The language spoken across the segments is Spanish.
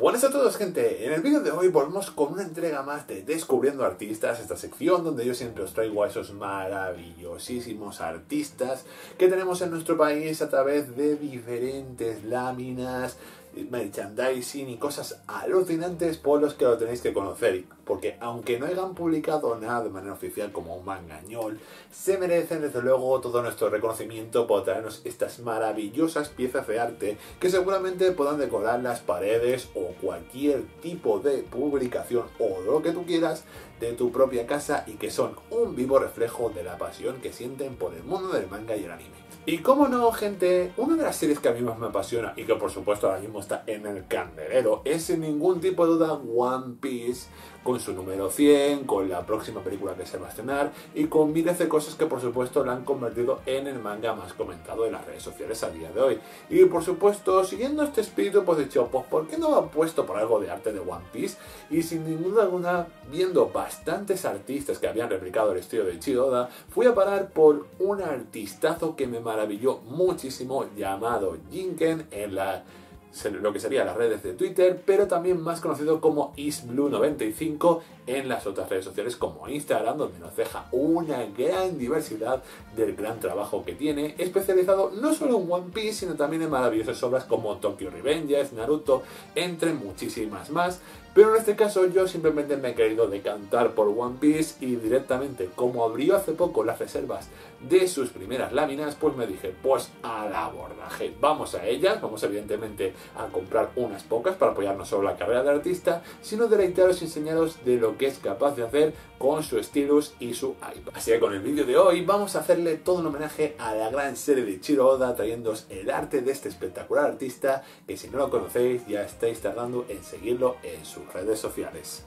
Buenas a todos gente, en el vídeo de hoy volvemos con una entrega más de Descubriendo Artistas, esta sección donde yo siempre os traigo a esos maravillosísimos artistas que tenemos en nuestro país a través de diferentes láminas, merchandising y cosas alucinantes por los que lo tenéis que conocer. Porque aunque no hayan publicado nada de manera oficial como un mangañol, se merecen desde luego todo nuestro reconocimiento por traernos estas maravillosas piezas de arte que seguramente puedan decorar las paredes o cualquier tipo de publicación o lo que tú quieras de tu propia casa y que son un vivo reflejo de la pasión que sienten por el mundo del manga y el anime. Y como no, gente, una de las series que a mí más me apasiona y que por supuesto ahora mismo está en el candelero es sin ningún tipo de duda One Piece con su número 100, con la próxima película que se va a estrenar y con miles de cosas que por supuesto la han convertido en el manga más comentado en las redes sociales a día de hoy. Y por supuesto, siguiendo este espíritu, pues he dicho, pues ¿por qué no han puesto por algo de arte de One Piece? Y sin ninguna duda, viendo bastantes artistas que habían replicado el estilo de Chiroda, fui a parar por un artistazo que me maravilló muchísimo llamado Jinken en la lo que sería las redes de Twitter, pero también más conocido como IsBlue95 en las otras redes sociales como Instagram, donde nos deja una gran diversidad del gran trabajo que tiene, especializado no solo en One Piece, sino también en maravillosas obras como Tokyo Revengers, Naruto, entre muchísimas más. Pero en este caso yo simplemente me he querido decantar por One Piece y directamente, como abrió hace poco las reservas de sus primeras láminas, pues me dije, pues al abordaje, vamos a ellas, vamos evidentemente a comprar unas pocas para apoyar no solo la carrera de artista, sino deleitaros y enseñaros de lo que es capaz de hacer con su stylus y su iPad. Así que con el vídeo de hoy vamos a hacerle todo un homenaje a la gran serie de Chiro Oda, trayéndoos el arte de este espectacular artista, que si no lo conocéis ya estáis tardando en seguirlo en sus redes sociales.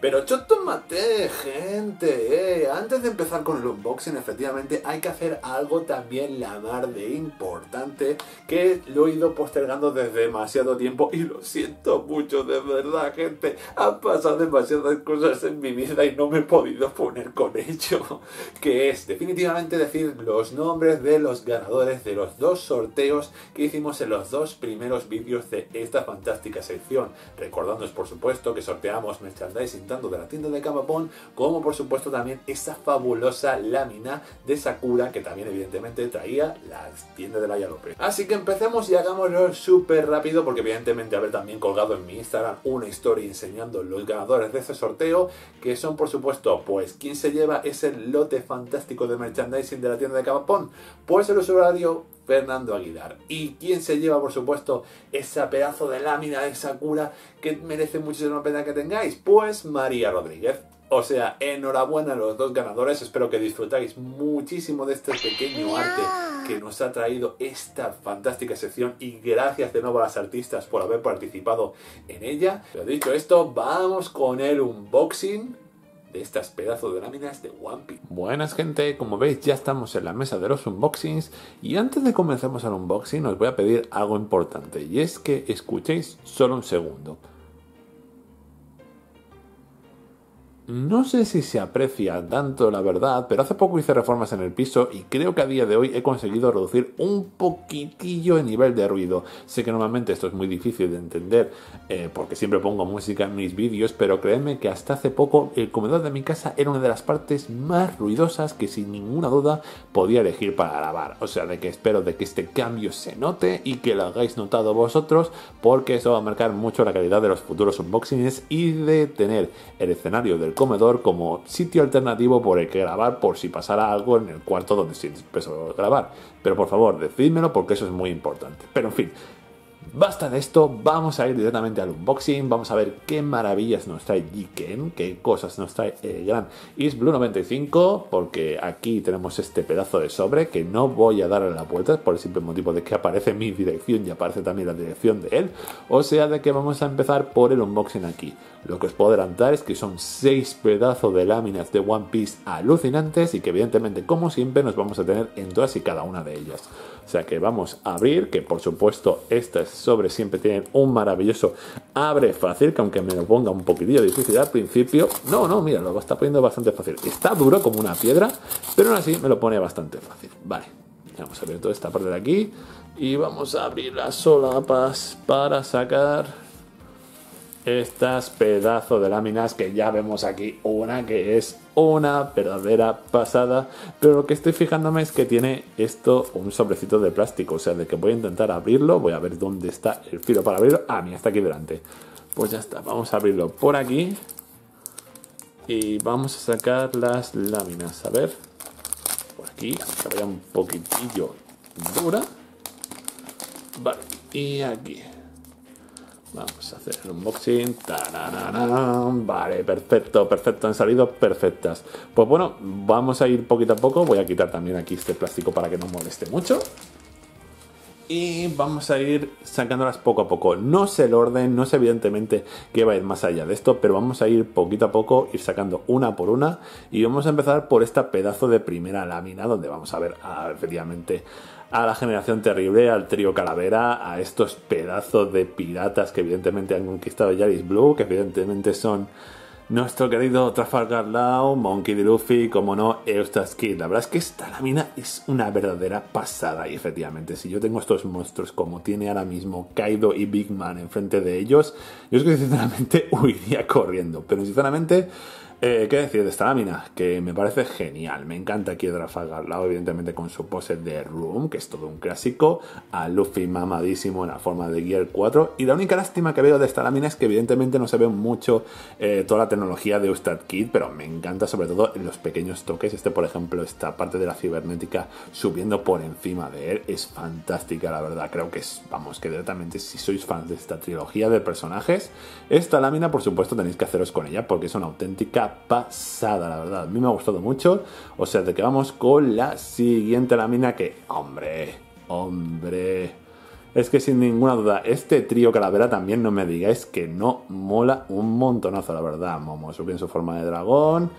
Pero mate, gente, eh. Antes de empezar con el unboxing, efectivamente, hay que hacer algo también la mar de importante que lo he ido postergando desde demasiado tiempo y lo siento mucho, de verdad, gente. Han pasado demasiadas cosas en mi vida y no me he podido poner con ello. Que es definitivamente decir los nombres de los ganadores de los dos sorteos que hicimos en los dos primeros vídeos de esta fantástica sección. Recordándoos, por supuesto, que sorteamos merchandising de la tienda de Camapón, como por supuesto también esa fabulosa lámina de Sakura que también evidentemente traía la tienda de la Yalope. Así que empecemos y hagámoslo súper rápido porque evidentemente haber también colgado en mi Instagram una historia enseñando los ganadores de ese sorteo, que son por supuesto, pues quien se lleva ese lote fantástico de merchandising de la tienda de Camapón, pues el usuario Fernando Aguilar. ¿Y quién se lleva, por supuesto, ese pedazo de lámina de Sakura que merece muchísima pena que tengáis? Pues María Rodríguez. O sea, enhorabuena a los dos ganadores. Espero que disfrutáis muchísimo de este pequeño arte que nos ha traído esta fantástica sección. Y gracias de nuevo a las artistas por haber participado en ella. Pero dicho esto, vamos con el unboxing de estas pedazos de láminas de One Piece. Buenas gente, como veis ya estamos en la mesa de los unboxings y antes de comenzar el unboxing os voy a pedir algo importante y es que escuchéis solo un segundo. No sé si se aprecia tanto la verdad, pero hace poco hice reformas en el piso y creo que a día de hoy he conseguido reducir un poquitillo el nivel de ruido. Sé que normalmente esto es muy difícil de entender eh, porque siempre pongo música en mis vídeos, pero créeme que hasta hace poco el comedor de mi casa era una de las partes más ruidosas que sin ninguna duda podía elegir para grabar. O sea, de que espero de que este cambio se note y que lo hagáis notado vosotros porque eso va a marcar mucho la calidad de los futuros unboxings y de tener el escenario del comedor como sitio alternativo por el que grabar por si pasara algo en el cuarto donde se empezó a grabar. Pero por favor, decídmelo porque eso es muy importante. Pero en fin, Basta de esto, vamos a ir directamente al unboxing, vamos a ver qué maravillas nos trae Jiken, qué cosas nos trae el gran Blue 95, porque aquí tenemos este pedazo de sobre que no voy a darle la vuelta por el simple motivo de que aparece mi dirección y aparece también la dirección de él, o sea de que vamos a empezar por el unboxing aquí. Lo que os puedo adelantar es que son 6 pedazos de láminas de One Piece alucinantes y que evidentemente como siempre nos vamos a tener en todas y cada una de ellas. O sea que vamos a abrir, que por supuesto estas sobres siempre tienen un maravilloso abre fácil, que aunque me lo ponga un poquitillo difícil al principio, no, no, mira, lo está poniendo bastante fácil. Está duro como una piedra, pero aún así me lo pone bastante fácil. Vale, vamos a ver toda esta parte de aquí. Y vamos a abrir las solapas para sacar estas pedazos de láminas que ya vemos aquí una que es una verdadera pasada pero lo que estoy fijándome es que tiene esto un sobrecito de plástico o sea de que voy a intentar abrirlo voy a ver dónde está el filo para abrirlo. Ah mira está aquí delante. Pues ya está vamos a abrirlo por aquí y vamos a sacar las láminas. A ver por aquí que vaya un poquitillo dura. Vale y aquí Vamos a hacer el unboxing. Vale, perfecto, perfecto. Han salido perfectas. Pues bueno, vamos a ir poquito a poco. Voy a quitar también aquí este plástico para que no moleste mucho. Y vamos a ir sacándolas poco a poco. No sé el orden, no sé evidentemente qué va a ir más allá de esto, pero vamos a ir poquito a poco, ir sacando una por una. Y vamos a empezar por esta pedazo de primera lámina, donde vamos a ver efectivamente a la generación terrible, al trío Calavera, a estos pedazos de piratas que evidentemente han conquistado Yaris Blue, que evidentemente son nuestro querido Trafalgar Law, Monkey D. Luffy, como no, Eustace Kid. La verdad es que esta lámina es una verdadera pasada y efectivamente, si yo tengo estos monstruos como tiene ahora mismo Kaido y Big Man enfrente de ellos, yo es que sinceramente huiría corriendo, pero sinceramente eh, ¿Qué decir de esta lámina? Que me parece genial. Me encanta aquí Trafalgar Law, evidentemente con su pose de Room, que es todo un clásico. A Luffy mamadísimo en la forma de Gear 4. Y la única lástima que veo de esta lámina es que evidentemente no se ve mucho eh, toda la tecnología de Ustad Kid, pero me encanta sobre todo los pequeños toques. Este, por ejemplo, esta parte de la cibernética subiendo por encima de él es fantástica, la verdad. Creo que es, vamos, que directamente si sois fans de esta trilogía de personajes, esta lámina, por supuesto, tenéis que haceros con ella porque es una auténtica pasada, la verdad. A mí me ha gustado mucho. O sea, de que vamos con la siguiente lámina que, hombre, hombre. Es que sin ninguna duda, este trío calavera también no me digáis que no mola un montonazo, la verdad. Momo en su forma de dragón.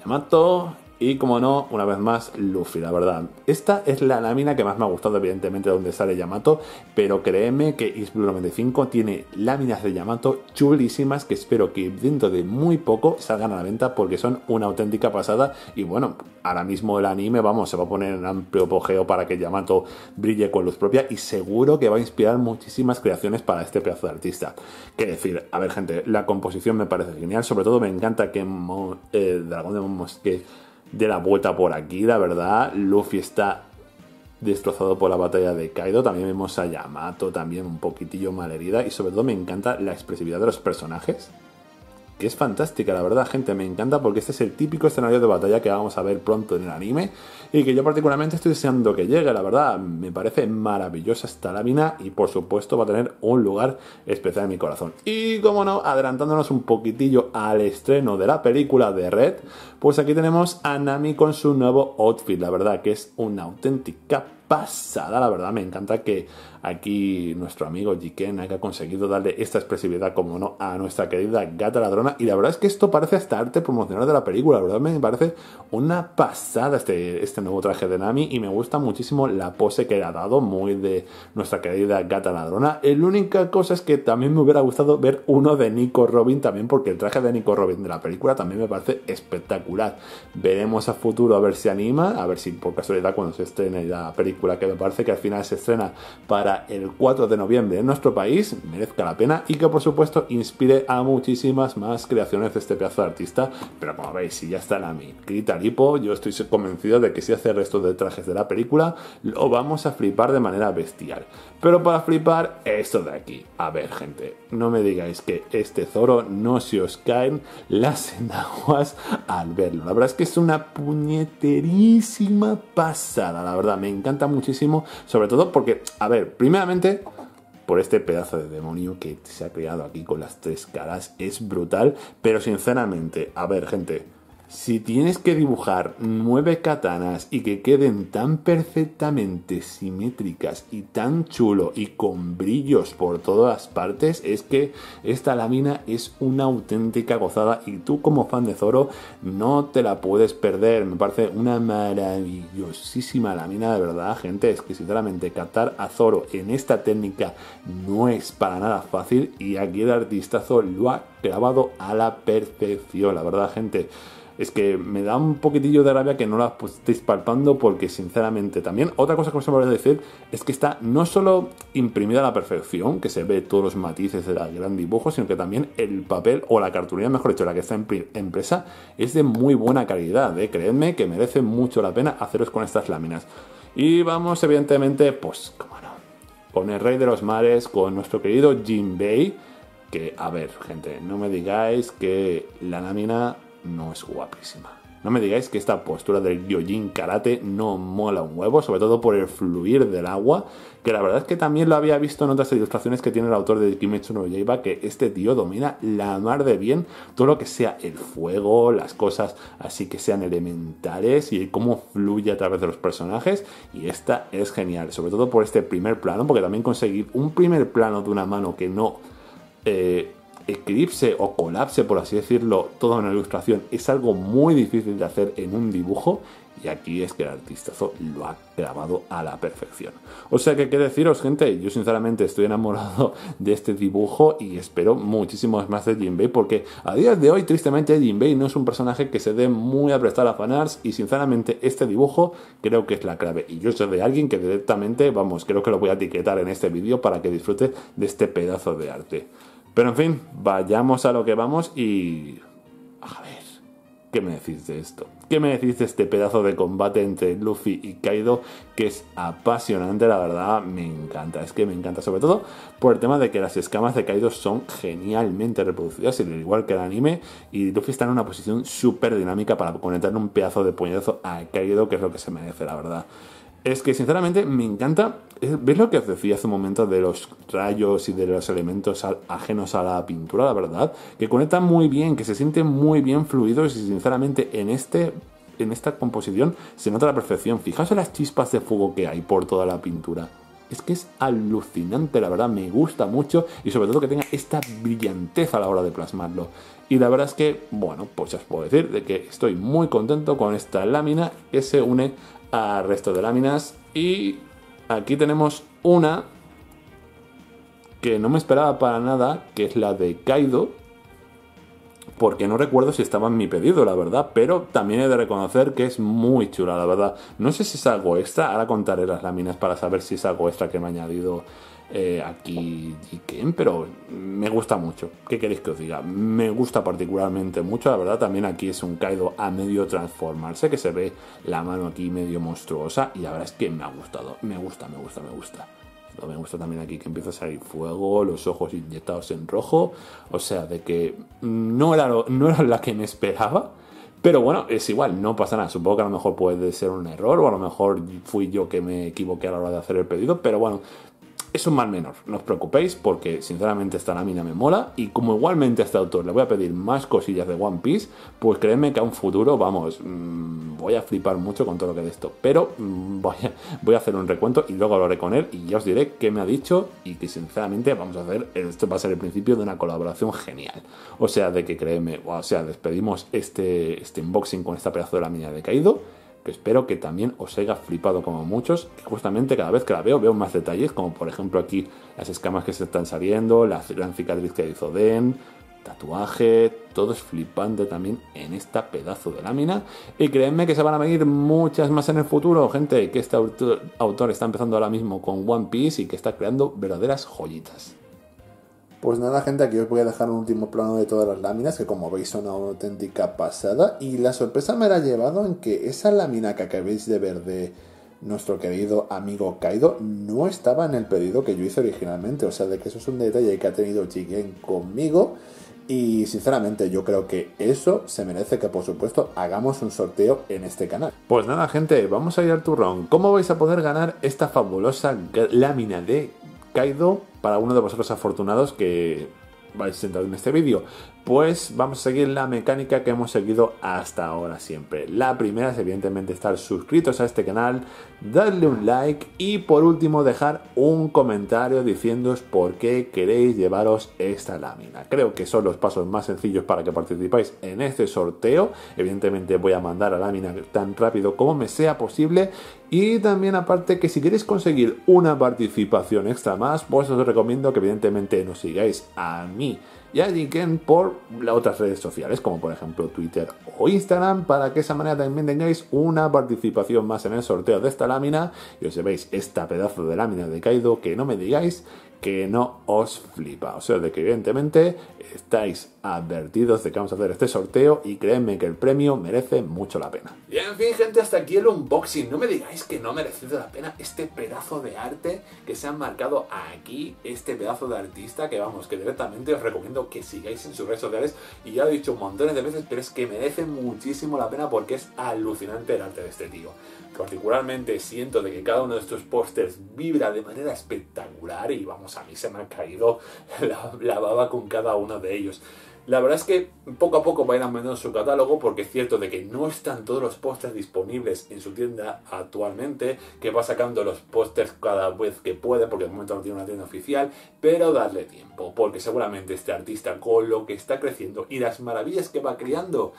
Yamato y como no, una vez más, Luffy, la verdad. Esta es la lámina que más me ha gustado, evidentemente, donde sale Yamato. Pero créeme que East Blue 95 tiene láminas de Yamato chulísimas que espero que dentro de muy poco salgan a la venta porque son una auténtica pasada. Y bueno, ahora mismo el anime, vamos, se va a poner en amplio apogeo para que Yamato brille con luz propia y seguro que va a inspirar muchísimas creaciones para este pedazo de artista. Qué decir, a ver, gente, la composición me parece genial. Sobre todo me encanta que el eh, Dragón de Mosque de la vuelta por aquí, la verdad. Luffy está destrozado por la batalla de Kaido. También vemos a Yamato también un poquitillo malherida. Y sobre todo me encanta la expresividad de los personajes que es fantástica, la verdad, gente, me encanta porque este es el típico escenario de batalla que vamos a ver pronto en el anime y que yo particularmente estoy deseando que llegue, la verdad, me parece maravillosa esta lámina y por supuesto va a tener un lugar especial en mi corazón. Y como no, adelantándonos un poquitillo al estreno de la película de Red, pues aquí tenemos a Nami con su nuevo outfit, la verdad que es una auténtica pasada, la verdad, me encanta que aquí nuestro amigo Jiken haya conseguido darle esta expresividad, como no, a nuestra querida gata ladrona. Y la verdad es que esto parece hasta arte promocional de la película, la verdad me parece una pasada este, este nuevo traje de Nami y me gusta muchísimo la pose que le ha dado, muy de nuestra querida gata ladrona. La única cosa es que también me hubiera gustado ver uno de Nico Robin también, porque el traje de Nico Robin de la película también me parece espectacular. Veremos a futuro a ver si anima, a ver si por casualidad cuando se estrene la película que me parece que al final se estrena para el 4 de noviembre en nuestro país, merezca la pena y que por supuesto inspire a muchísimas más creaciones de este pedazo de artista. Pero como veis, si ya está la mi Lipo, yo estoy convencido de que si hace el resto de trajes de la película, lo vamos a flipar de manera bestial. Pero para flipar, esto de aquí. A ver, gente, no me digáis que este Zoro no se os caen las enaguas al verlo. La verdad es que es una puñeterísima pasada, la verdad, me encanta muchísimo, sobre todo porque, a ver, primeramente por este pedazo de demonio que se ha creado aquí con las tres caras, es brutal, pero sinceramente, a ver, gente, si tienes que dibujar nueve katanas y que queden tan perfectamente simétricas y tan chulo y con brillos por todas partes, es que esta lámina es una auténtica gozada y tú como fan de Zoro no te la puedes perder. Me parece una maravillosísima lámina de verdad, gente. Es que sinceramente captar a Zoro en esta técnica no es para nada fácil y aquí el artistazo lo ha clavado a la perfección, la verdad, gente. Es que me da un poquitillo de rabia que no la estéis palpando porque sinceramente también otra cosa que os voy a decir es que está no solo imprimida a la perfección, que se ve todos los matices del gran dibujo, sino que también el papel o la cartulina, mejor dicho, la que está impresa, es de muy buena calidad. ¿eh? Creedme que merece mucho la pena haceros con estas láminas. Y vamos, evidentemente, pues, como no, con el Rey de los Mares, con nuestro querido Jinbei. Que, a ver, gente, no me digáis que la lámina no es guapísima. No me digáis que esta postura del Gyojin Karate no mola un huevo, sobre todo por el fluir del agua, que la verdad es que también lo había visto en otras ilustraciones que tiene el autor de Kimetsu no Yaiba, que este tío domina la mar de bien todo lo que sea el fuego, las cosas así que sean elementales y cómo fluye a través de los personajes, y esta es genial, sobre todo por este primer plano, porque también conseguir un primer plano de una mano que no... Eh, eclipse o colapse, por así decirlo, toda una ilustración es algo muy difícil de hacer en un dibujo y aquí es que el artistazo lo ha grabado a la perfección. O sea que, ¿qué deciros, gente? Yo sinceramente estoy enamorado de este dibujo y espero muchísimos más de Jinbei porque a día de hoy, tristemente, Jinbei no es un personaje que se dé muy a prestar a fanarts y sinceramente este dibujo creo que es la clave. Y yo soy de alguien que directamente, vamos, creo que lo voy a etiquetar en este vídeo para que disfrute de este pedazo de arte. Pero en fin, vayamos a lo que vamos y... A ver, ¿qué me decís de esto? ¿Qué me decís de este pedazo de combate entre Luffy y Kaido? Que es apasionante, la verdad, me encanta. Es que me encanta, sobre todo por el tema de que las escamas de Kaido son genialmente reproducidas, igual que el anime, y Luffy está en una posición súper dinámica para conectar un pedazo de puñetazo a Kaido, que es lo que se merece, la verdad. Es que sinceramente me encanta. ¿Ves lo que os decía hace un momento de los rayos y de los elementos ajenos a la pintura, la verdad? Que conectan muy bien, que se sienten muy bien fluidos y sinceramente en este en esta composición se nota la perfección. Fijaos en las chispas de fuego que hay por toda la pintura. Es que es alucinante, la verdad, me gusta mucho y sobre todo que tenga esta brillantez a la hora de plasmarlo. Y la verdad es que, bueno, pues ya os puedo decir de que estoy muy contento con esta lámina que se une al resto de láminas. Y aquí tenemos una que no me esperaba para nada, que es la de Kaido, porque no recuerdo si estaba en mi pedido, la verdad, pero también he de reconocer que es muy chula, la verdad. No sé si es algo extra, ahora contaré las láminas para saber si es algo extra que me ha añadido eh, aquí Jiken, pero me gusta mucho. ¿Qué queréis que os diga? Me gusta particularmente mucho, la verdad. También aquí es un Kaido a medio transformarse, que se ve la mano aquí medio monstruosa. Y la verdad es que me ha gustado. Me gusta, me gusta, me gusta. Me gusta también aquí que empieza a salir fuego, los ojos inyectados en rojo. O sea, de que no era, no era la que me esperaba. Pero bueno, es igual, no pasa nada. Supongo que a lo mejor puede ser un error o a lo mejor fui yo que me equivoqué a la hora de hacer el pedido. Pero bueno, es un mal menor, no os preocupéis porque sinceramente esta lámina me mola y como igualmente a este autor le voy a pedir más cosillas de One Piece, pues créeme que a un futuro, vamos, mm, voy a flipar mucho con todo lo que de esto, pero mm, voy, a, hacer un recuento y luego hablaré con él y ya os diré qué me ha dicho y que sinceramente vamos a hacer, esto va a ser el principio de una colaboración genial, o sea, de que créeme, o sea, despedimos este, este unboxing con esta pedazo de lámina de caído que espero que también os haya flipado como muchos, justamente cada vez que la veo veo más detalles, como por ejemplo aquí las escamas que se están saliendo, la gran cicatriz que hizo Den, tatuaje, todo es flipante también en esta pedazo de lámina. Y créanme que se van a venir muchas más en el futuro, gente, que este autor está empezando ahora mismo con One Piece y que está creando verdaderas joyitas. Pues nada, gente, aquí os voy a dejar un último plano de todas las láminas, que como veis son una auténtica pasada. Y la sorpresa me la ha llevado en que esa lámina que acabéis de ver de nuestro querido amigo Kaido no estaba en el pedido que yo hice originalmente. O sea, de que eso es un detalle que ha tenido Chigen conmigo. Y sinceramente yo creo que eso se merece que por supuesto hagamos un sorteo en este canal. Pues nada gente, vamos a ir al turrón. ¿Cómo vais a poder ganar esta fabulosa lámina de Kaido para uno de vosotros afortunados que vais sentado en este vídeo. Pues vamos a seguir la mecánica que hemos seguido hasta ahora siempre. La primera es evidentemente estar suscritos a este canal, darle un like y por último dejar un comentario diciéndoos por qué queréis llevaros esta lámina. Creo que son los pasos más sencillos para que participáis en este sorteo. Evidentemente voy a mandar la lámina tan rápido como me sea posible y también aparte que si queréis conseguir una participación extra más, pues os recomiendo que evidentemente nos sigáis a mí y a Jiken por las otras redes sociales, como por ejemplo Twitter o Instagram, para que esa manera también tengáis una participación más en el sorteo de esta lámina. Y os llevéis esta pedazo de lámina de Kaido que no me digáis que no os flipa. O sea, de que evidentemente estáis advertidos de que vamos a hacer este sorteo y créanme que el premio merece mucho la pena. Y en fin, gente, hasta aquí el unboxing. No me digáis que no merece la pena este pedazo de arte que se han marcado aquí, este pedazo de artista que vamos, que directamente os recomiendo que sigáis en sus redes sociales. Y ya lo he dicho montones de veces, pero es que merece muchísimo la pena porque es alucinante el arte de este tío. Particularmente siento de que cada uno de estos pósters vibra de manera espectacular y vamos, a mí se me ha caído la, baba con cada uno de ellos. La verdad es que poco a poco va a ir aumentando su catálogo porque es cierto de que no están todos los pósters disponibles en su tienda actualmente, que va sacando los pósters cada vez que puede porque de momento no tiene una tienda oficial, pero darle tiempo porque seguramente este artista con lo que está creciendo y las maravillas que va creando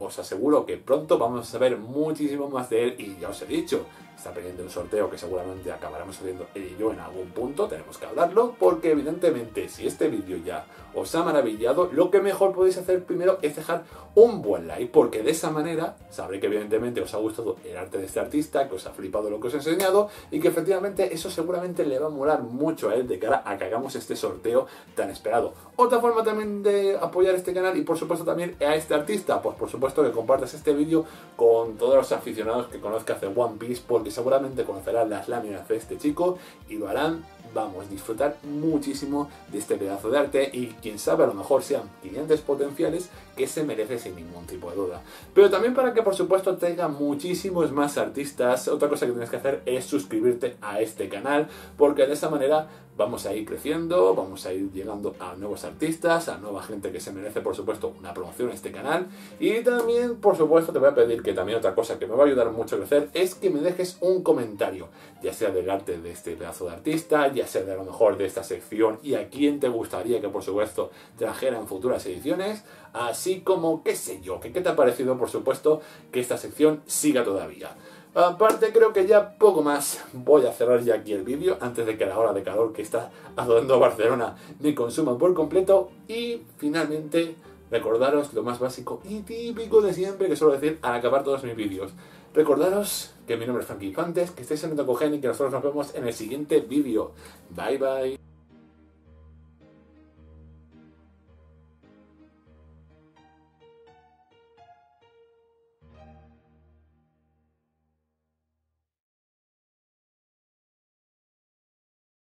os, aseguro que pronto vamos a ver muchísimo más de él y ya os he dicho, está pendiente un sorteo que seguramente acabaremos haciendo él y yo en algún punto, tenemos que hablarlo, porque evidentemente si este vídeo ya os ha maravillado, lo que mejor podéis hacer primero es dejar un buen like, porque de esa manera sabré que evidentemente os ha gustado el arte de este artista, que os ha flipado lo que os he enseñado y que efectivamente eso seguramente le va a molar mucho a él de cara a que hagamos este sorteo tan esperado. Otra forma también de apoyar este canal y por supuesto también a este artista, pues por supuesto que compartas este vídeo con todos los aficionados que conozcas de One Piece, porque seguramente conocerán las láminas de este chico y lo harán vamos disfrutar muchísimo de este pedazo de arte y quién sabe a lo mejor sean clientes potenciales que se merece sin ningún tipo de duda. Pero también para que por supuesto tenga muchísimos más artistas, otra cosa que tienes que hacer es suscribirte a este canal porque de esa manera vamos a ir creciendo, vamos a ir llegando a nuevos artistas, a nueva gente que se merece por supuesto una promoción en este canal y también por supuesto te voy a pedir que también otra cosa que me va a ayudar mucho a crecer es que me dejes un comentario, ya sea del arte de este pedazo de artista, ya sea de a lo mejor de esta sección y a quién te gustaría que por supuesto trajera en futuras ediciones, así como qué sé yo, que qué te ha parecido por supuesto que esta sección siga todavía. Aparte creo que ya poco más voy a cerrar ya aquí el vídeo antes de que la hora de calor que está azotando Barcelona me consuma por completo y finalmente recordaros lo más básico y típico de siempre que suelo decir al acabar todos mis vídeos. Recordaros que mi nombre es Frankie Infantes, que estéis en el y que nosotros nos vemos en el siguiente vídeo. Bye bye.